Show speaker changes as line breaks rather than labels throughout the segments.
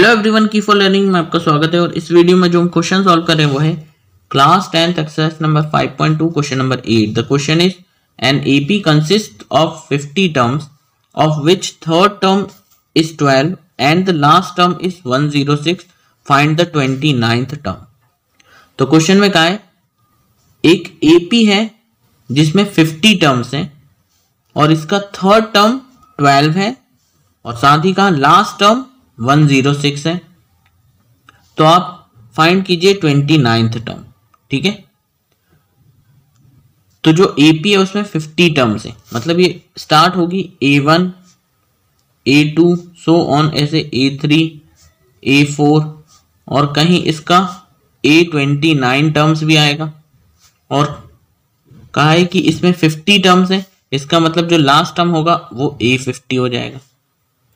Hello everyone key for learning में आपका स्वागत है और इस वीडियो में जो हम क्वेश्चन सॉल्व कर रहे हैं वो है class tenth exercise number 5.2 question number 8 the question is an AP consist of 50 terms of which third term is 12 and the last term is 106 find the 29th term तो question में कहा है, एक एपी है जिसमें 50 टर्म्स हैं और इसका थर्ड टर्म 12 है और साथ ही कहा लास्ट टर्म 106 है। तो आप फाइंड कीजिए ट्वेंटी नाइन्थ टर्म ठीक है? तो जो एपी है उसमें 50 टर्म्स है। मतलब ये स्टार्ट होगी a one a two so on ऐसे ए थ्री ए फोर और कहीं इसका ए ट्वेंटी नाइन टर्म्स भी आएगा। और कहा है कि इसमें 50 टर्म्स है, इसका मतलब जो लास्ट टर्म होगा वो ए फिफ्टी हो जाएगा।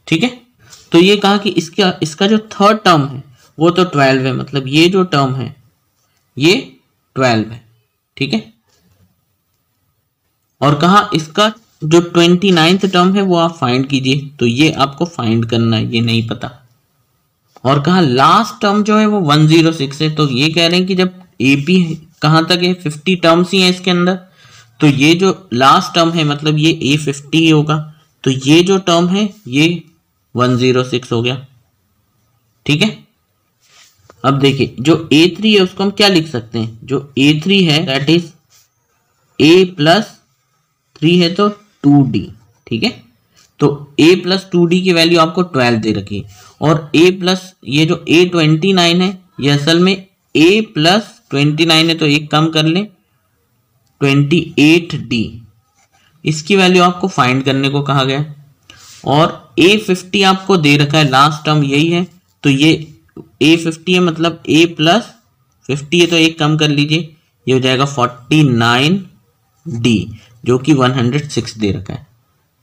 ठीक है? तो ये कहा कि इसका इसका जो थर्ड टर्म है, वो तो ट्वेल्व है मतलब ये जो टर्म है, ये ट्वेल्व है, ठीक है? और कहा इसका जो ट्वेंटी नाइन्थ टर्म है, वो आप फाइंड कीजिए तो ये आपको फाइंड करना है, ये नहीं पता। और कहा लास्ट टर्म जो है, वो वन ज़ीरो सिक्स है तो ये कह रहे हैं कि जब ए एपी कहाँ तक है फिफ्टी टर्म्स ही है इसके अंदर तो ये जो लास्ट टर्म है मतलब ये ए फिफ्टी होगा तो ये जो टर्म है, ये वन ज़ीरो सिक्स हो गया। ठीक है? अब देखिए, जो ए थ्री है, उसको हम क्या लिख सकते हैं? जो ए थ्री है that is a plus three है तो टू डी ठीक है? तो ए प्लस टू डी की वैल्यू आपको ट्वेल्व दे रखी है। और ए प्लस ये जो ए ट्वेंटी नाइन है, ये असल में ए प्लस ट्वेंटी नाइन है तो एक कम कर ले ट्वेंटी एट डी इसकी वैल्यू आपको फाइंड करने को कहा गया और ए फिफ्टी आपको दे रखा है लास्ट टर्म यही है तो ये ए फिफ्टी है मतलब ए प्लस फिफ्टी है तो एक कम कर लीजिए, ये हो जाएगा फोर्टी नाइन डी जो कि वन हंड्रेड सिक्स दे रखा है,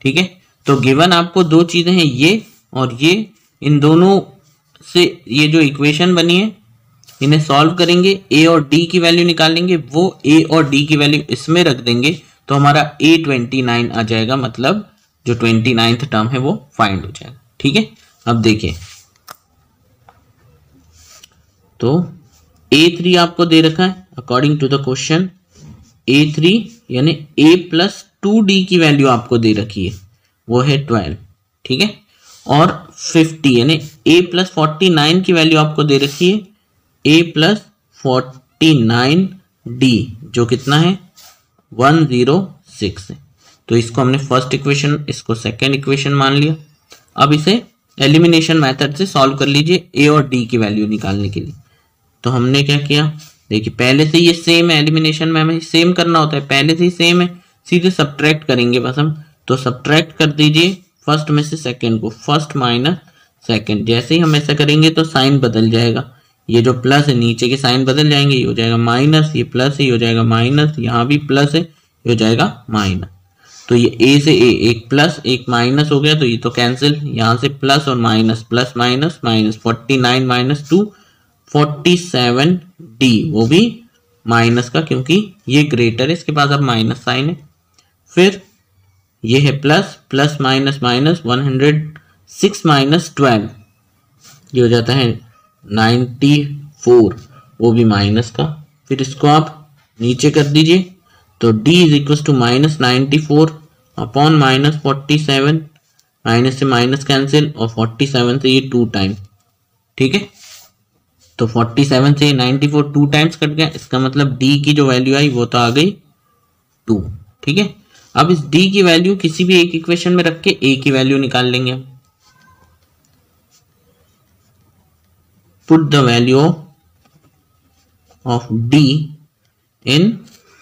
ठीक है? तो गिवन आपको दो चीज़ें हैं, ये और ये, इन दोनों से ये जो इक्वेशन बनी है, इन्हें सॉल्व करेंगे ए और डी की वैल्यू निकालेंगे, वो ए और डी की वैल्यू इसमें रख देंगे तो हमारा ए ट्वेंटी नाइन आ जाएगा मतलब जो ट्वेंटी नाइन्थ टर्म है, वो फाइंड हो जाएगा। ठीक है? अब देखिए। तो ए थ्री आपको दे रखा है according to the question a three यानी ए प्लस टू डी की वैल्यू आपको दे रखी है। वो है ट्वेल्व ठीक है? और फिफ्टी यानी ए प्लस फोर्टी नाइन की वैल्यू आपको दे रखी है। A plus forty nine d जो कितना है? वन ज़ीरो सिक्स है। तो इसको हमने फ़र्स्ट इक्वेशन इसको सेकेंड इक्वेशन मान लिया। अब इसे एलिमिनेशन मेथड से सॉल्व कर लीजिए ए और डी की वैल्यू निकालने के लिए। तो हमने क्या किया? देखिए, पहले से ये सेम है एलिमिनेशन में हमें सेम करना होता है। पहले से ही सेम है, सीधे सब्ट्रैक्ट करेंगे बस हम। तो सब्ट्रैक्ट कर दीजिए फ़र्स्ट में से सेकेंड को। फ़र्स्ट माइनस सेकेंड जैसे ही हम ऐसा करेंगे तो साइन बदल जाएगा। ये जो प्लस है, नीचे के साइन बदल जाएँगे, ये हो जाएगा माइनस ये प्लस है, ये हो जाएगा माइनस यहाँ भी प्लस है, ये हो जाएगा माइनस तो ये ए से ए एक प्लस एक माइनस हो गया तो ये तो कैंसिल यहाँ से प्लस और minus plus minus minus forty nine minus two forty seven d वो भी माइनस का, क्योंकि ये ग्रेटर है, इसके पास अब माइनस साइन है। फिर ये है plus plus minus minus one hundred six minus twelve ये हो जाता है नाइन्टी फोर वो भी माइनस का। फिर इसको आप नीचे कर दीजिए। तो d is equal to minus ninety four upon minus forty seven minus से माइनस कैंसिल और फोर्टी सेवन से ये टू टाइम ठीक है? तो फोर्टी सेवन से ninety four two times cut गया, इसका मतलब d की जो वैल्यू आई वो तो आ गई टू ठीक है? अब इस d की वैल्यू किसी भी एक इक्वेशन में रख के a की वैल्यू निकाल लेंगे हम। Put the value of d in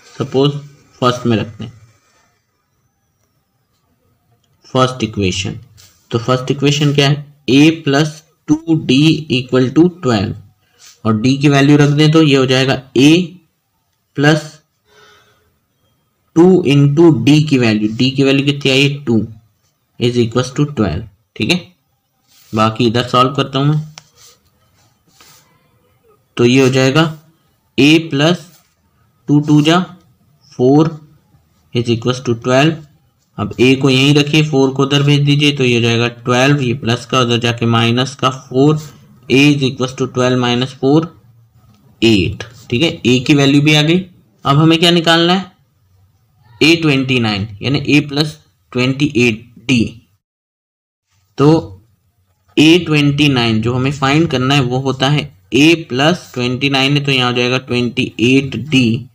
suppose first में रखते हैं। First equation. तो फ़र्स्ट इक्वेशन क्या है? A plus two d equal to twelve और डी की वैल्यू रख दें तो ये हो जाएगा a plus two into d की वैल्यू डी की वैल्यू कितनी आई? Two is equal to twelve ठीक है? बाकी इधर सॉल्व करता हूँ मैं। तो ये हो जाएगा ए प्लस टू टू जा four is equal to twelve. अब ए को यहीं रखिए, फोर को उधर भेज दीजिए तो ये हो जाएगा ट्वेल्व, ये प्लस का, उधर जाके माइनस का four. A is equal to twelve minus four, eight. ठीक है ए की वैल्यू भी आ गई। अब हमें क्या निकालना है? ए ट्वेंटी नाइन, यानी a plus twenty eight d तो ए ट्वेंटी नाइन, जो हमें फाइंड करना है, वो होता है ए प्लस ट्वेंटी नाइन है तो यहाँ हो जाएगा ट्वेंटी एट डी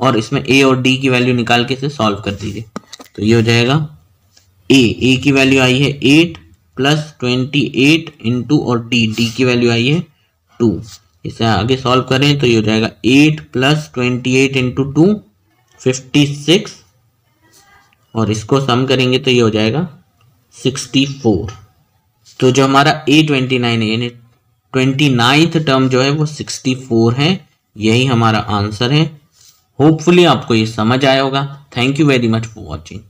और इसमें ए और डी की वैल्यू निकाल के इसे सॉल्व कर दीजिए। तो ये हो जाएगा ए ए की वैल्यू आई है eight plus twenty eight into और डी डी की वैल्यू आई है टू इसे आगे सॉल्व करें तो ये हो जाएगा eight plus twenty eight into two fifty six और इसको सम करेंगे तो ये हो जाएगा सिक्सटी फोर तो जो हमारा ए ट्वेंटी नाइन है, यानी ट्वेंटी नाइन्थ टर्म जो है वो सिक्सटी फोर है। यही हमारा आंसर है। होपफुली आपको ये समझ आया होगा. Thank you very much for watching